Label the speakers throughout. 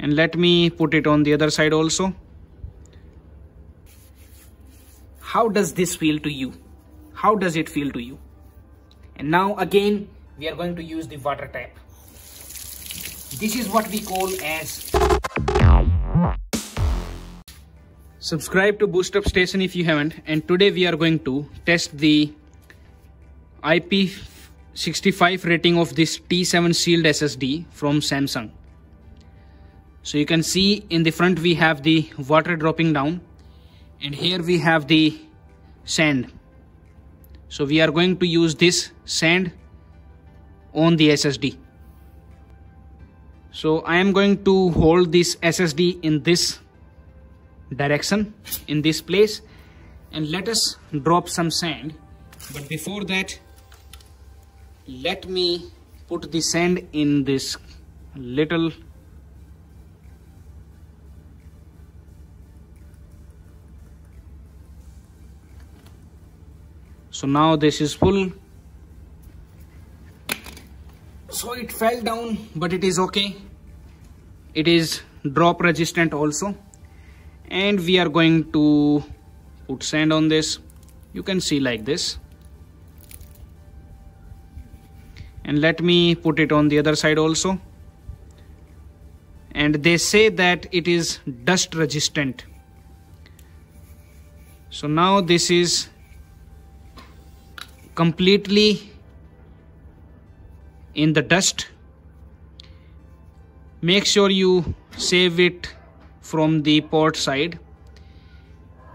Speaker 1: and let me put it on the other side also. How does this feel to you? How does it feel to you? And now again we are going to use the water tap. This is what we call as subscribe to boost up station if you haven't. And today we are going to test the IP65 rating of this T7 Shield SSD from Samsung so you can see in the front we have the water dropping down and here we have the sand. So we are going to use this sand on the SSD so I am going to hold this SSD in this direction in this place and let us drop some sand. But before that let me put the sand in this little so now this is full. So it fell down but it is okay. It is drop resistant also. And we are going to put sand on this. You can see like this. And let me put it on the other side also. And they say that it is dust resistant. So now this is completely in the dust. Make sure you save it from the port side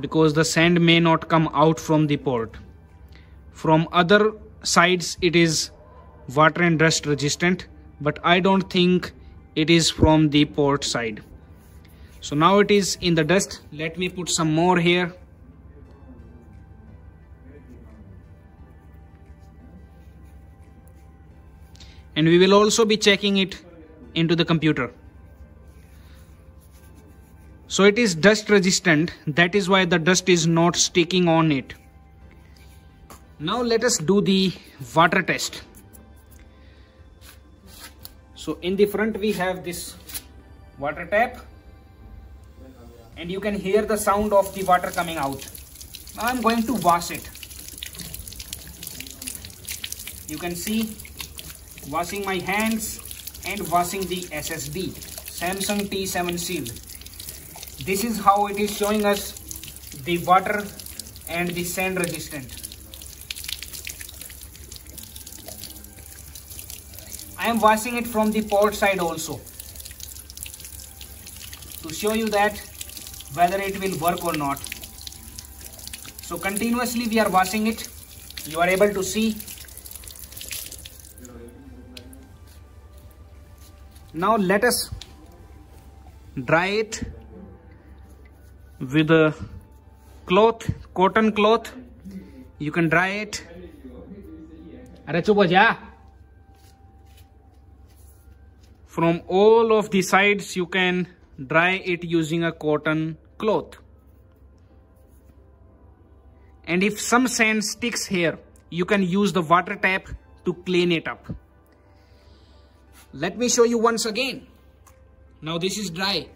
Speaker 1: because the sand may not come out from the port. From other sides it is water and dust resistant but I don't think it is from the port side. So now it is in the dust. Let me put some more here and we will also be checking it into the computer. So it is dust resistant. That is why the dust is not sticking on it. Now let us do the water test. So in the front we have this water tap. And you can hear the sound of the water coming out. Now i'm going to wash it. You can see washing my hands and washing the SSD Samsung T7 Shield. This is how it is showing us the water and the sand resistant. I am washing it from the port side also to show you that whether it will work or not. So continuously we are washing it. You are able to see now let us dry it with a cloth cotton cloth. You can dry it. from all of the sides you can dry it using a cotton cloth. And if some sand sticks here you can use the water tap to clean it up let me show you once again. Now this is dry.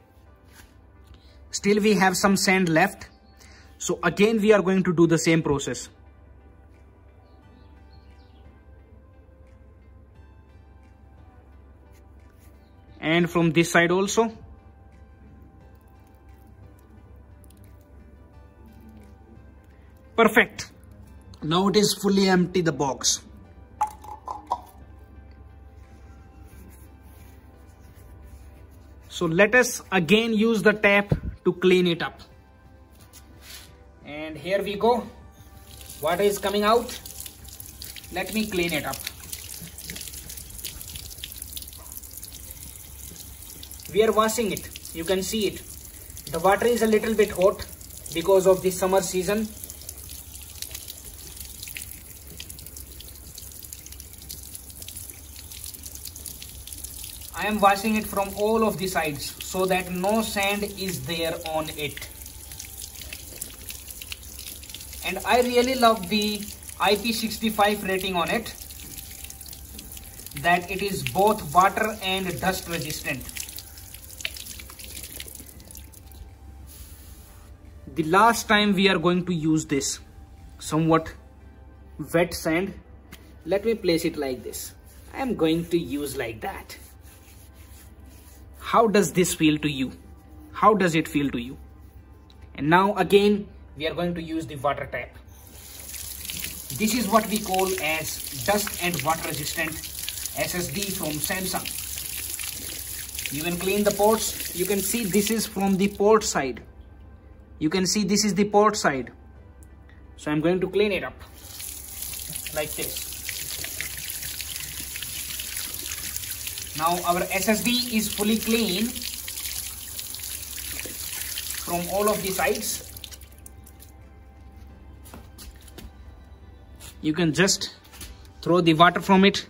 Speaker 1: Still we have some sand left. So again we are going to do the same process. And from this side also. Perfect. Now it is fully empty the box so let us again use the tap to clean it up. And here we go. Water is coming out. Let me clean it up. We are washing it. You can see it. The water is a little bit hot because of the summer season am washing it from all of the sides so that no sand is there on it. And I really love the IP65 rating on it that it is both water and dust resistant. The last time we are going to use this somewhat wet sand, let me place it like this. I am going to use like that how does this feel to you? How does it feel to you? And now again we are going to use the water tap. This is what we call as dust and water resistant SSD from Samsung. You can clean the ports you can see this is from the port side. You can see this is the port side. So I'm going to clean it up like this now our SSD is fully clean from all of the sides. You can just throw the water from it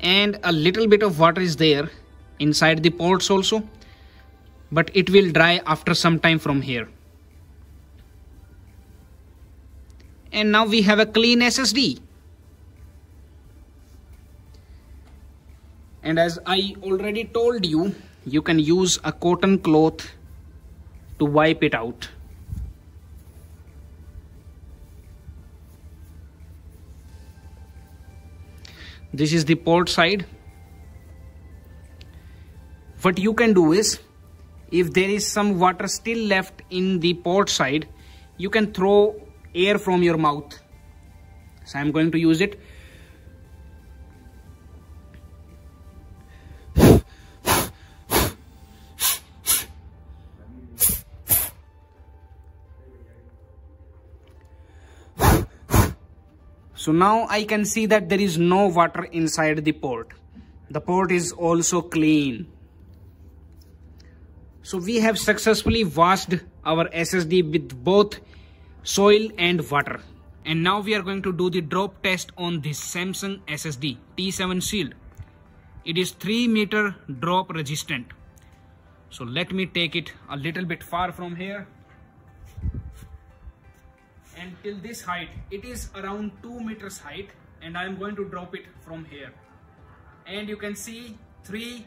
Speaker 1: and a little bit of water is there inside the ports also but it will dry after some time from here. And now we have a clean SSD and as I already told you you can use a cotton cloth to wipe it out. This is the port side. What you can do is if there is some water still left in the port side you can throw air from your mouth. So i'm going to use it So now I can see that there is no water inside the port. The port is also clean. So we have successfully washed our SSD with both soil and water. And now we are going to do the drop test on this Samsung SSD T7 Shield. It is 3 meter drop resistant. So let me take it a little bit far from here and till this height it is around 2 meters height and I am going to drop it from here. And you can see 3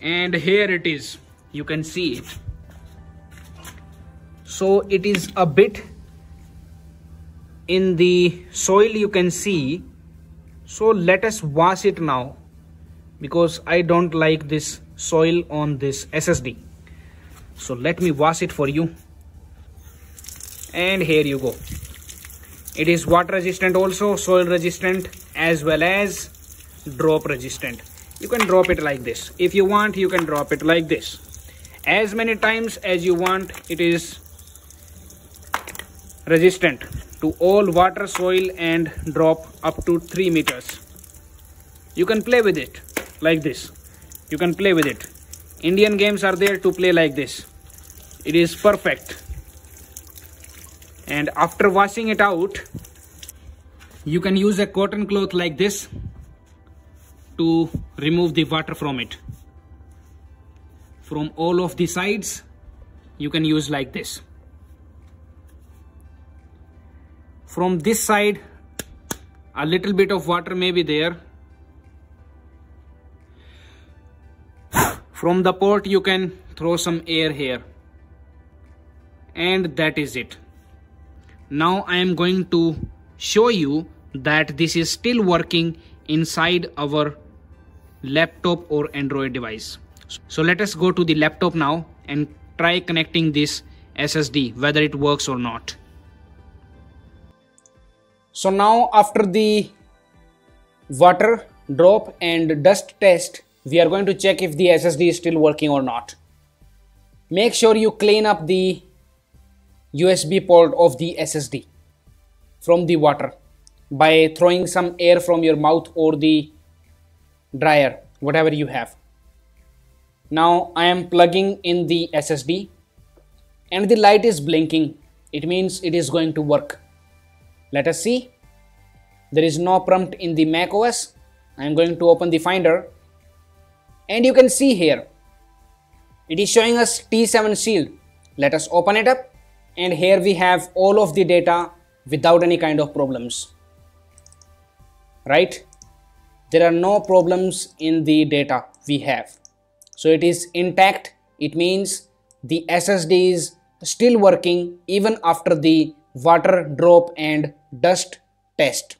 Speaker 1: and here it is. You can see it so it is a bit in the soil you can see. So let us wash it now because I don't like this soil on this SSD so let me wash it for you. And here you go. It is water resistant also soil resistant as well as drop resistant. You can drop it like this. If you want you can drop it like this. As many times as you want it is resistant to all water soil and drop up to 3 meters. You can play with it like this. You can play with it. Indian games are there to play like this. It is perfect. And after washing it out you can use a cotton cloth like this to remove the water from it. From all of the sides you can use like this from this side a little bit of water may be there. From the port you can throw some air here. And that is it. Now I am going to show you that this is still working inside our laptop or Android device. So let us go to the laptop now and try connecting this SSD whether it works or not so now after the water drop and dust test, we are going to check if the SSD is still working or not. Make sure you clean up the USB port of the SSD from the water by throwing some air from your mouth or the dryer, whatever you have. Now I am plugging in the SSD and the light is blinking. It means it is going to work. Let us see. There is no prompt in the Mac OS. I am going to open the Finder and you can see here it is showing us T7 shield. Let us open it up and here we have all of the data without any kind of problems. Right? There are no problems in the data we have. So it is intact. It means the SSD is still working even after the water drop and dust test.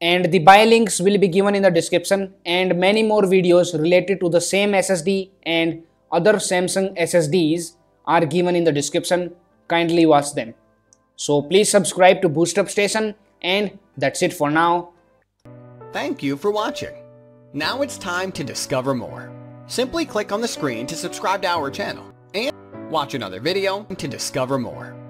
Speaker 1: And the buy links will be given in the description and many more videos related to the same SSD and other Samsung SSDs are given in the description. Kindly watch them. So please subscribe to boost up station and that's it for now.
Speaker 2: Thank you for watching. Now it's time to discover more. Simply click on the screen to subscribe to our channel and watch another video to discover more